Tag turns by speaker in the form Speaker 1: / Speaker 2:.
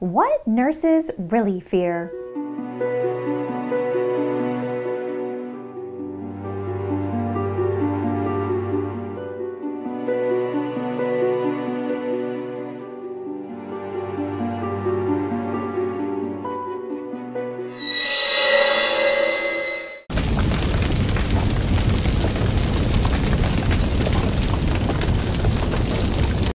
Speaker 1: What nurses really fear.